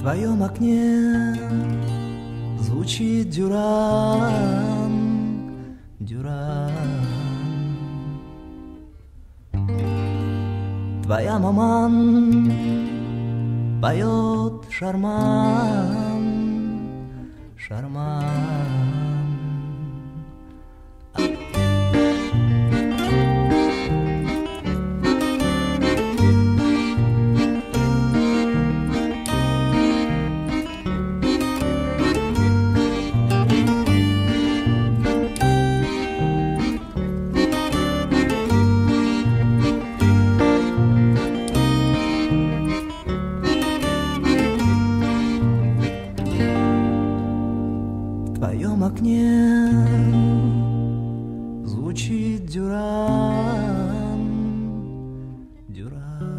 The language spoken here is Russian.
твоем окне звучит дюран, дюран. Твоя маман поет шарман, шарман. твоем окне звучит дюран, дюран.